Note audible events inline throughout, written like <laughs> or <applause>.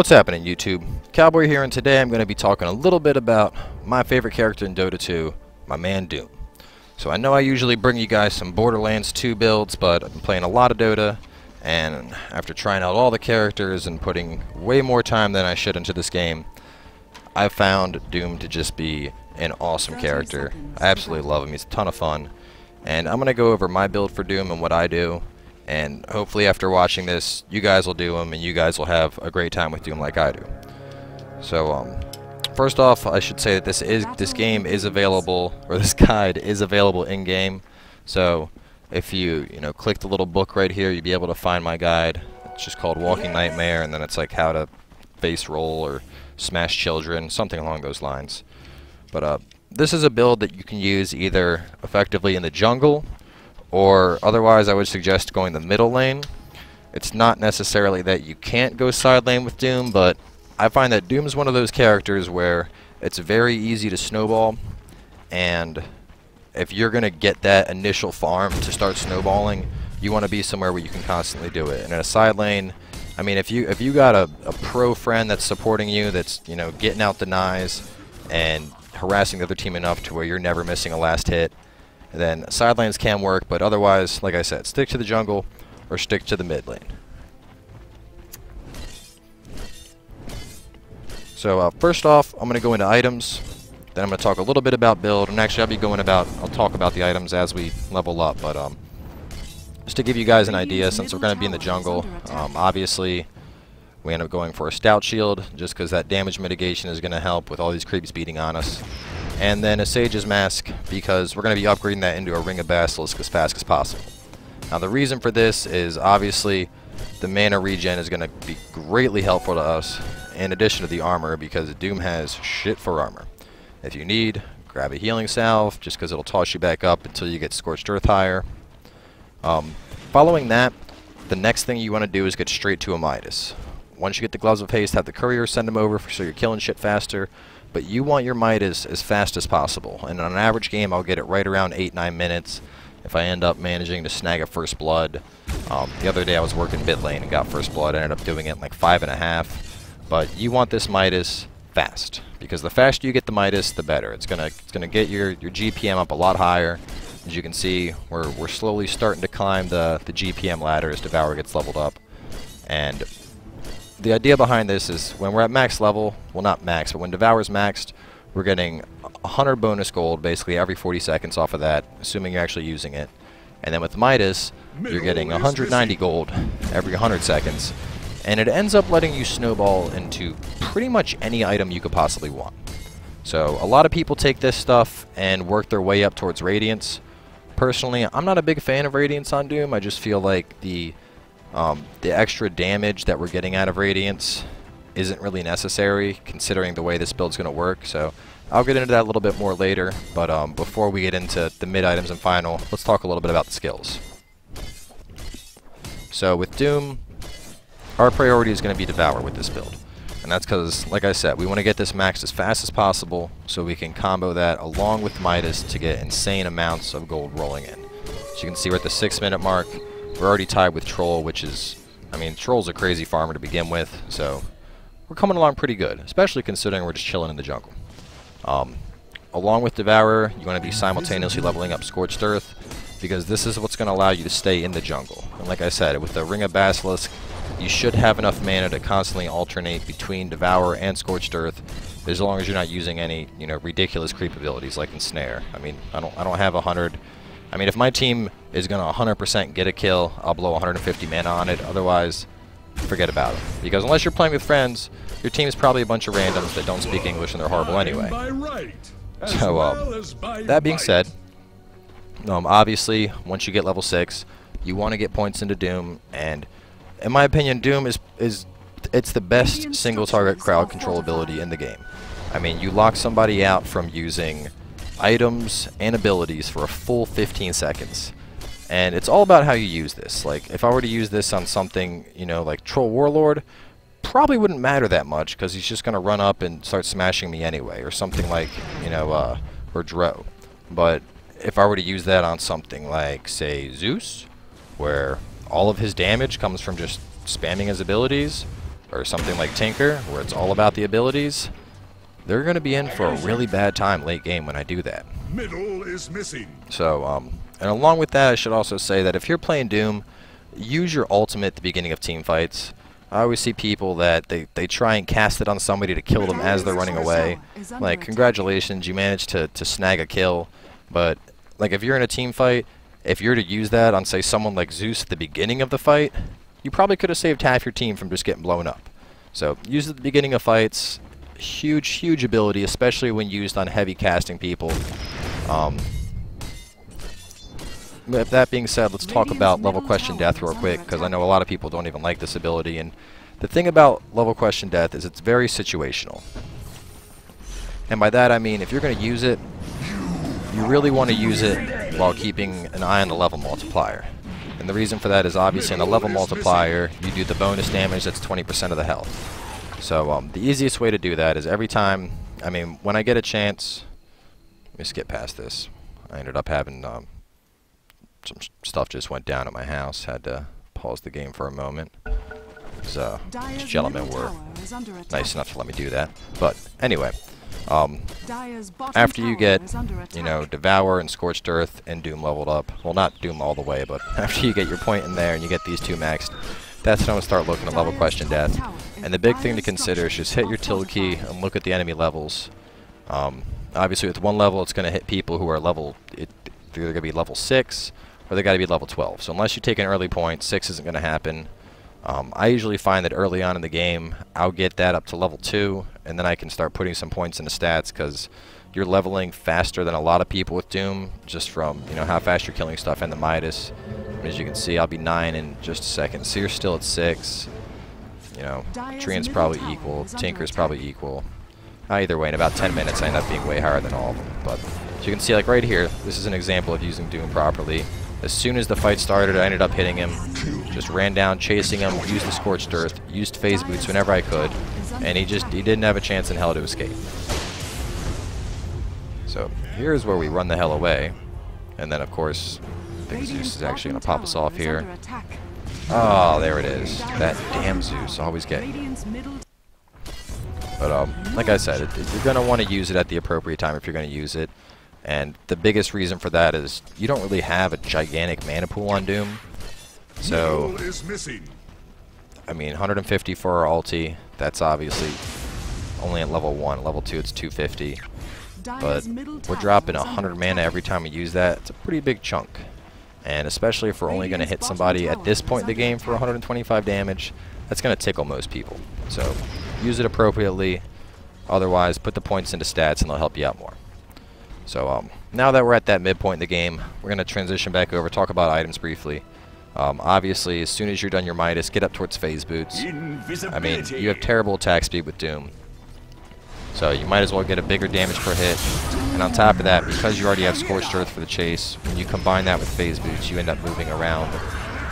What's happening YouTube? Cowboy here and today I'm going to be talking a little bit about my favorite character in Dota 2, my man Doom. So I know I usually bring you guys some Borderlands 2 builds, but I've been playing a lot of Dota, and after trying out all the characters and putting way more time than I should into this game, I found Doom to just be an awesome character. I absolutely love him, he's a ton of fun. And I'm going to go over my build for Doom and what I do, and hopefully after watching this, you guys will do them and you guys will have a great time with Doom like I do. So, um, first off, I should say that this is this game is available, or this <laughs> guide is available in-game. So, if you, you know, click the little book right here, you'll be able to find my guide. It's just called Walking Nightmare, and then it's like how to face roll or smash children, something along those lines. But, uh, this is a build that you can use either effectively in the jungle or otherwise I would suggest going the middle lane. It's not necessarily that you can't go side lane with Doom, but I find that Doom is one of those characters where it's very easy to snowball, and if you're going to get that initial farm to start snowballing, you want to be somewhere where you can constantly do it. And in a side lane, I mean, if you if you got a, a pro friend that's supporting you, that's you know getting out denies and harassing the other team enough to where you're never missing a last hit, then sidelines can work, but otherwise, like I said, stick to the jungle or stick to the mid lane. So uh, first off, I'm going to go into items. Then I'm going to talk a little bit about build, and actually I'll be going about, I'll talk about the items as we level up, but um, just to give you guys an idea, since we're going to be in the jungle, um, obviously we end up going for a stout shield, just because that damage mitigation is going to help with all these creeps beating on us and then a Sage's Mask because we're going to be upgrading that into a Ring of Basilisk as fast as possible. Now the reason for this is obviously the mana regen is going to be greatly helpful to us in addition to the armor because Doom has shit for armor. If you need, grab a healing salve just because it'll toss you back up until you get Scorched Earth higher. Um, following that, the next thing you want to do is get straight to a Midas. Once you get the Gloves of Haste, have the courier send them over so you're killing shit faster but you want your Midas as fast as possible. And on an average game, I'll get it right around 8-9 minutes if I end up managing to snag a first blood. Um, the other day I was working mid lane and got first blood. I ended up doing it in like five and a half. But you want this Midas fast because the faster you get the Midas, the better. It's gonna it's gonna get your your GPM up a lot higher. As you can see, we're we're slowly starting to climb the the GPM ladder as Devour gets leveled up, and the idea behind this is when we're at max level, well not max, but when Devour's maxed, we're getting 100 bonus gold basically every 40 seconds off of that, assuming you're actually using it. And then with Midas, you're getting 190 gold every 100 seconds. And it ends up letting you snowball into pretty much any item you could possibly want. So a lot of people take this stuff and work their way up towards Radiance. Personally, I'm not a big fan of Radiance on Doom. I just feel like the um, the extra damage that we're getting out of Radiance isn't really necessary considering the way this build's going to work. So I'll get into that a little bit more later. But um, before we get into the mid items and final, let's talk a little bit about the skills. So with Doom, our priority is going to be Devour with this build. And that's because, like I said, we want to get this maxed as fast as possible so we can combo that along with Midas to get insane amounts of gold rolling in. So you can see we're at the 6 minute mark. We're already tied with Troll, which is, I mean, Troll's a crazy farmer to begin with, so we're coming along pretty good, especially considering we're just chilling in the jungle. Um, along with Devourer, you want to be simultaneously leveling up Scorched Earth, because this is what's going to allow you to stay in the jungle. And like I said, with the Ring of Basilisk, you should have enough mana to constantly alternate between Devour and Scorched Earth, as long as you're not using any, you know, ridiculous creep abilities like Ensnare. I mean, I don't, I don't have a hundred I mean, if my team is going to 100% get a kill, I'll blow 150 mana on it. Otherwise, forget about it. Because unless you're playing with friends, your team is probably a bunch of randoms that don't speak English and they're horrible anyway. So, um, that being said, um, obviously, once you get level 6, you want to get points into Doom, and in my opinion, Doom is, is it's the best single target crowd control ability in the game. I mean, you lock somebody out from using items, and abilities for a full 15 seconds. And it's all about how you use this. Like, if I were to use this on something, you know, like Troll Warlord, probably wouldn't matter that much, because he's just going to run up and start smashing me anyway, or something like, you know, uh, or Drow. But if I were to use that on something like, say, Zeus, where all of his damage comes from just spamming his abilities, or something like Tinker, where it's all about the abilities, they're going to be in for a really bad time late game when I do that. Middle is missing. So, um, and along with that, I should also say that if you're playing Doom, use your ultimate at the beginning of team fights. I always see people that they, they try and cast it on somebody to kill them as they're running away. Like, congratulations, you managed to, to snag a kill. But, like, if you're in a team fight, if you're to use that on, say, someone like Zeus at the beginning of the fight, you probably could have saved half your team from just getting blown up. So, use it at the beginning of fights. Huge, huge ability, especially when used on heavy casting people. Um, with that being said, let's talk about level question death real quick, because I know a lot of people don't even like this ability. And the thing about level question death is it's very situational. And by that I mean if you're going to use it, you really want to use it while keeping an eye on the level multiplier. And the reason for that is obviously in the level multiplier, you do the bonus damage that's 20% of the health. So um, the easiest way to do that is every time, I mean, when I get a chance, let me skip past this. I ended up having um, some stuff just went down at my house. Had to pause the game for a moment. Uh, these gentlemen were nice enough to let me do that. But anyway, um, after you get, you know, Devour and Scorched Earth and Doom leveled up, well, not Doom all the way, but <laughs> after you get your point in there and you get these two maxed, that's when I'm going to start looking at level question death. And the big thing to consider is just hit your tilde key and look at the enemy levels. Um, obviously, with one level, it's going to hit people who are level, it, they're going to be level 6 or they got to be level 12. So unless you take an early point, 6 isn't going to happen. Um, I usually find that early on in the game, I'll get that up to level 2, and then I can start putting some points into stats, because you're leveling faster than a lot of people with Doom, just from you know how fast you're killing stuff and the Midas. As you can see, I'll be 9 in just a second. So you're still at 6. You know, Treant's probably equal, Tinker's probably equal. either way, in about 10 minutes I end up being way higher than all of them. But as you can see, like right here, this is an example of using Doom properly. As soon as the fight started, I ended up hitting him. Just ran down, chasing him, used the Scorched Earth, used Phase Boots whenever I could, and he just he didn't have a chance in hell to escape. So here's where we run the hell away. And then, of course, Zeus is actually going to pop us off here. Oh, there it is. That damn Zeus. Always get. But, um, like I said, it, it, you're going to want to use it at the appropriate time if you're going to use it. And the biggest reason for that is you don't really have a gigantic mana pool on Doom. So, I mean, 150 for our ulti, that's obviously only at level 1. Level 2, it's 250. But we're dropping 100 mana every time we use that. It's a pretty big chunk. And especially if we're only going to hit somebody at this point in the game for 125 damage, that's going to tickle most people. So, use it appropriately. Otherwise, put the points into stats and they'll help you out more. So um, now that we're at that midpoint in the game, we're going to transition back over, talk about items briefly. Um, obviously, as soon as you're done your Midas, get up towards Phase Boots. I mean, you have terrible attack speed with Doom. So you might as well get a bigger damage per hit. And on top of that, because you already have Scorched Earth for the chase, when you combine that with Phase Boots, you end up moving around,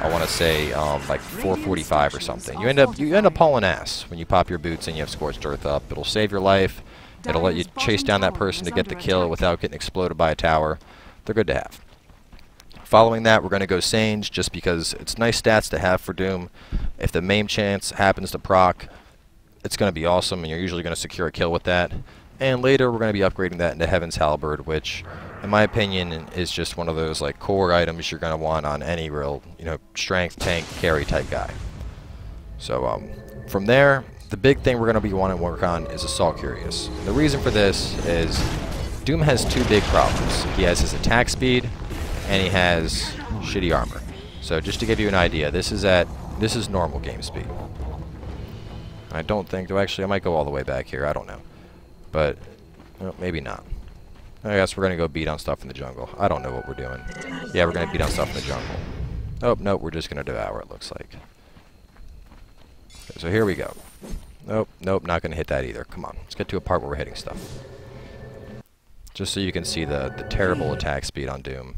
I want to say, um, like 445 or something. You end up you end up hauling ass when you pop your boots and you have Scorched Earth up. It'll save your life. It'll let you chase down that person to get the kill without getting exploded by a tower. They're good to have. Following that, we're going to go Sange just because it's nice stats to have for Doom. If the maim chance happens to proc, it's going to be awesome, and you're usually going to secure a kill with that. And later, we're going to be upgrading that into Heaven's Halberd, which, in my opinion, is just one of those like core items you're going to want on any real, you know, strength, tank, carry type guy. So um, from there, the big thing we're going to be wanting to work on is Assault Cuirass. The reason for this is Doom has two big problems. He has his attack speed, and he has shitty armor. So just to give you an idea, this is at this is normal game speed. I don't think, though actually I might go all the way back here, I don't know. But, well, maybe not. I guess we're going to go beat on stuff in the jungle. I don't know what we're doing. Yeah, we're going to beat on stuff in the jungle. Oh, no, we're just going to devour it, looks like. Okay, so here we go. Nope, nope, not going to hit that either. Come on, let's get to a part where we're hitting stuff. Just so you can see the, the terrible attack speed on Doom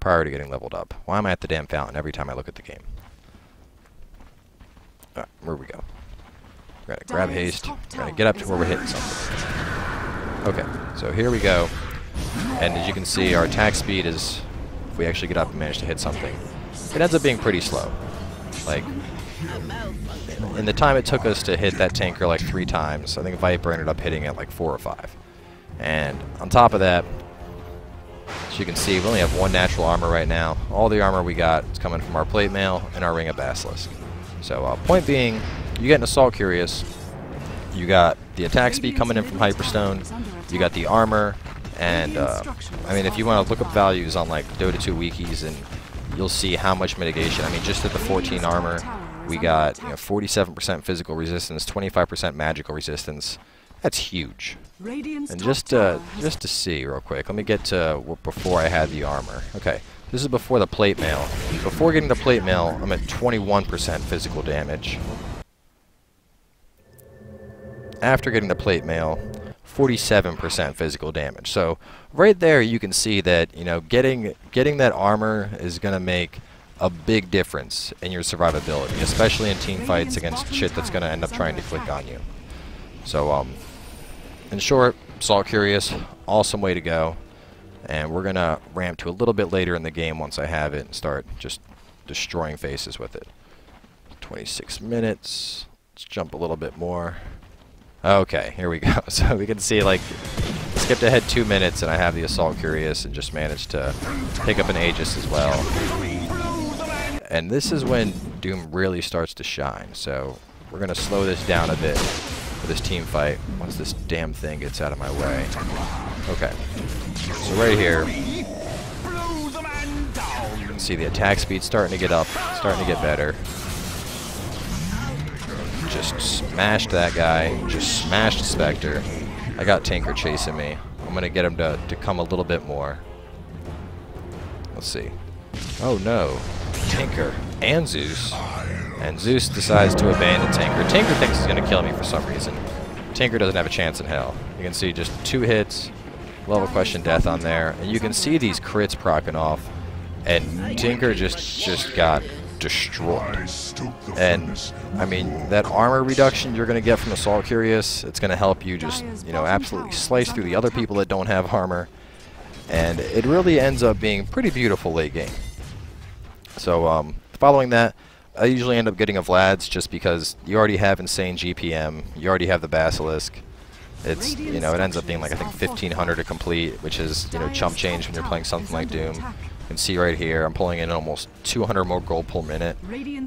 prior to getting leveled up. Why am I at the damn fountain every time I look at the game? Alright, where we go? We're gonna grab haste. We're gonna get up to where we're hitting something. Okay, so here we go. And as you can see, our attack speed is, if we actually get up and manage to hit something, it ends up being pretty slow. Like, in the time it took us to hit that tanker like three times, I think Viper ended up hitting it like four or five. And on top of that, as you can see, we only have one natural armor right now. All the armor we got is coming from our plate mail and our ring of basilisk. So uh, point being, you get an assault cuirass, you got the attack speed coming in from hyperstone, you got the armor, and uh, I mean if you want to look up values on like Dota 2 wikis and you'll see how much mitigation. I mean just at the 14 armor, we got 47% you know, physical resistance, 25% magical resistance. That's huge. And just uh, just to see real quick, let me get to before I had the armor. Okay, this is before the plate mail. Before getting the plate mail, I'm at 21% physical damage. After getting the plate mail, 47% physical damage. So right there you can see that, you know, getting getting that armor is going to make a big difference in your survivability, especially in team fights against shit that's going to end up trying to click on you. So um in short, Assault Cuirass, awesome way to go. And we're going to ramp to a little bit later in the game once I have it and start just destroying faces with it. 26 minutes. Let's jump a little bit more. Okay, here we <laughs> go. So we can see, like, skipped ahead two minutes and I have the Assault Cuirass and just managed to pick up an Aegis as well. And this is when Doom really starts to shine. So we're going to slow this down a bit for this team fight once this damn thing gets out of my way. Okay. So right here, you can see the attack speed starting to get up, starting to get better. Just smashed that guy, just smashed Spectre. I got Tinker chasing me. I'm going to get him to, to come a little bit more. Let's see. Oh no. Tinker and Zeus and Zeus decides to abandon Tinker. Tinker thinks he's going to kill me for some reason. Tinker doesn't have a chance in hell. You can see just two hits, level question death on there, and you can see these crits propping off, and Tinker just just got destroyed. And I mean, that armor reduction you're going to get from Assault Cuirass, it's going to help you just, you know, absolutely slice through the other people that don't have armor. And it really ends up being pretty beautiful late game. So, um, following that, I usually end up getting a Vlad's just because you already have insane GPM, you already have the Basilisk. It's, you know, it ends up being like, I think, 1500 to complete, which is, you know, chump change when you're playing something like Doom. Can see right here, I'm pulling in almost 200 more gold per minute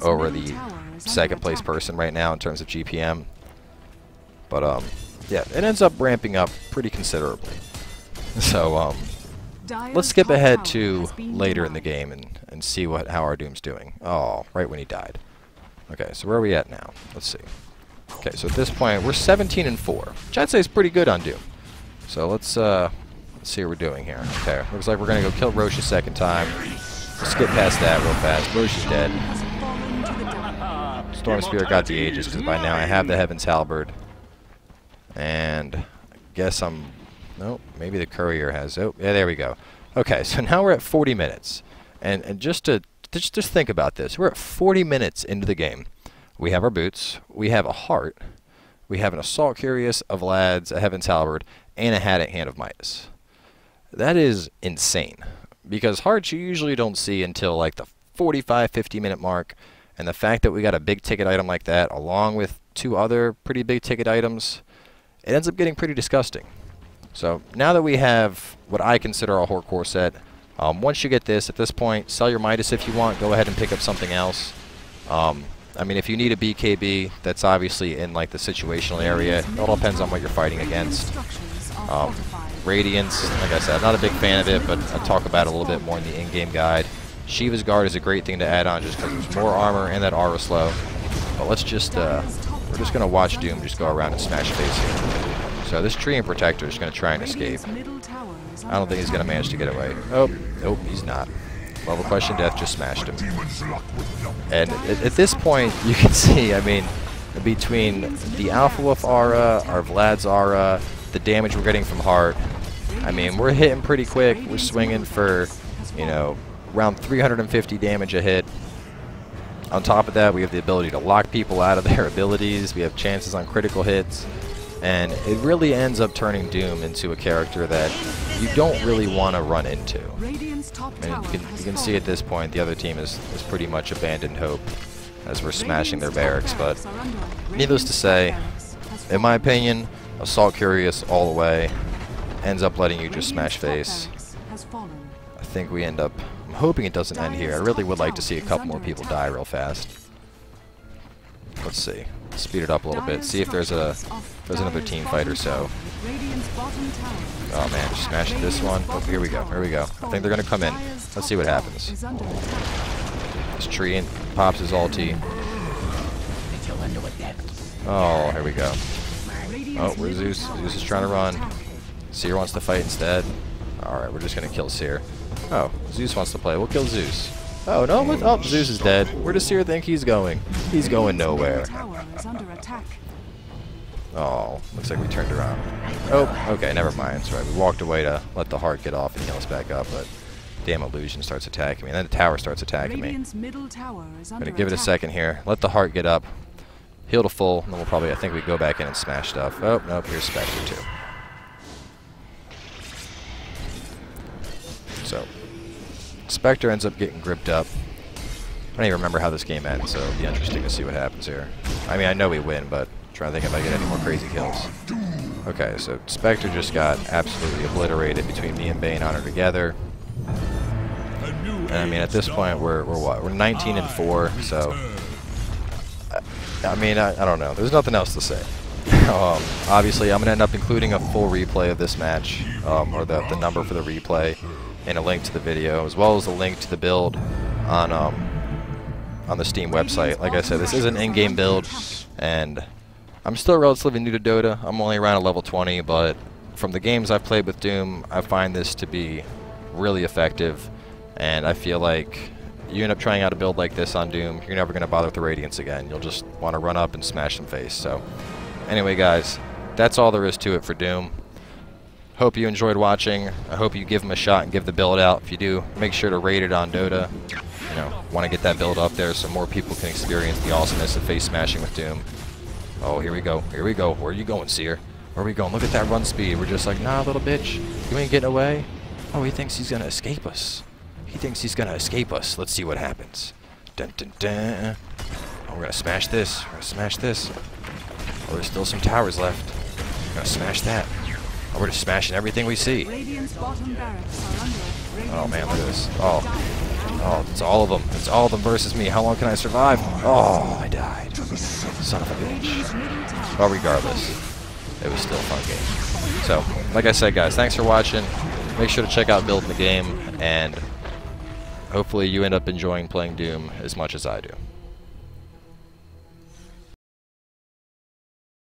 over the second place person right now in terms of GPM. But, um, yeah, it ends up ramping up pretty considerably. <laughs> So, um, let's skip ahead to later in the game and and see what how our Doom's doing. Oh, right when he died. Okay, so where are we at now? Let's see. Okay, so at this point, we're 17 and 4, which I'd say is pretty good on Doom. So let's uh, let's see what we're doing here. Okay, looks like we're gonna go kill Rosh a second time. Let's skip past that real fast. Rosh is dead. Storm Spirit got the Aegis because by now I have the Heaven's Halberd. And I guess I'm... Nope, maybe the Courier has... Oh, yeah, there we go. Okay, so <laughs> now we're at 40 minutes. And, and just to just, just think about this, we're at 40 minutes into the game. We have our boots, we have a heart, we have an assault cuirass, of lads, a heaven's halberd, and a hat at hand of Midas. That is insane because hearts you usually don't see until like the 45 50 minute mark and the fact that we got a big ticket item like that along with two other pretty big ticket items it ends up getting pretty disgusting so now that we have what I consider a hardcore set um, once you get this, at this point, sell your Midas if you want. Go ahead and pick up something else. Um, I mean, if you need a BKB, that's obviously in like the situational area. It all depends on what you're fighting against. Um, Radiance, like I said, I'm not a big fan of it, but I'll talk about it a little bit more in the in-game guide. Shiva's Guard is a great thing to add on just because there's more armor and that aura slow. But let's just, uh, we're just going to watch Doom just go around and smash face here. So this Treant Protector is going to try and escape. I don't think he's going to manage to get away. Oh, nope, he's not. Level question death just smashed him. And at, at, this point, <laughs> you can see, I mean, between the Alpha Wolf aura, our Vlad's aura, the damage we're getting from Heart, I mean, we're hitting pretty quick. We're swinging for, you know, around 350 damage a hit. On top of that, we have the ability to lock people out of their <laughs> abilities. We have chances on critical hits. And it really ends up turning Doom into a character that you don't really want to run into. I mean, you can, you can see at this point the other team is, is pretty much abandoned hope. as we're smashing their barracks. But needless to say, in my opinion, Assault Cuirass all the way ends up letting you just smash face. I think we end up... I'm hoping it doesn't end here. I really would like to see a couple more people die real fast. Let's see. Speed it up a little bit. See if there's a there's another team fight or so. Oh man, just smashing this one. Oh, here we go. Here we go. I think they're gonna come in. Let's see what happens. This tree pops his ulti. Oh, here we go. Oh, where's Zeus? Zeus is trying to run. Seer wants to fight instead. Alright, we're just gonna kill Seer. Oh, Zeus wants to play. We'll kill Zeus. Oh, no, oh, Zeus is dead. Where does Seer think he's going? He's going nowhere. Oh, looks like we turned around. Oh, okay, never mind. That's right. We walked away to let the heart get off and heal us back up, but damn illusion starts attacking me. And then the tower starts attacking me. I'm gonna give it a second here. Let the heart get up. Heal to full, and then we'll probably, I think we go back in and smash stuff. Oh, nope, here's Spectre too. Spectre ends up getting gripped up. I don't even remember how this game ends, so it'll be interesting to see what happens here. I mean, I know we win, but I'm trying to think if I get any more crazy kills. Okay, so Spectre just got absolutely obliterated between me and Bane on her together. And I mean, at this point, we're, we're what? We're 19 and 4, so... I, mean, I, I don't know. There's nothing else to say. <laughs> um, obviously, I'm going to end up including a full replay of this match, um, or the, the number for the replay, and a link to the video, as well as a link to the build on um, on the Steam website. Like I said, this is an in-game build, and I'm still relatively new to Dota. I'm only around a level 20, but from the games I've played with Doom, I find this to be really effective, and I feel like you end up trying out a build like this on Doom, you're never going to bother with the Radiance again. You'll just want to run up and smash some face. So, anyway, guys, that's all there is to it for Doom. Hope you enjoyed watching. I hope you give them a shot and give the build out. If you do, make sure to rate it on Dota. You know, want to get that build up there so more people can experience the awesomeness of face smashing with Doom. Oh, here we go. Here we go. Where are you going, Seer? Where are we going? Look at that run speed. We're just like, nah, little bitch. You ain't getting away. Oh, he thinks he's going to escape us. He thinks he's going to escape us. Let's see what happens. Dun, dun, dun. Oh, we're going to smash this. We're going to smash this. Oh, there's still some towers left. We're going to smash that. Oh, we're just smashing everything we see. Oh man, look at this. Oh. Oh, it's all of them. It's all of them versus me. How long can I survive? Oh, I died. Son of a bitch. Well, regardless, it was still a fun game. So, like I said, guys, thanks for watching. Make sure to check out Building the Game, and hopefully you end up enjoying playing Doom as much as I do.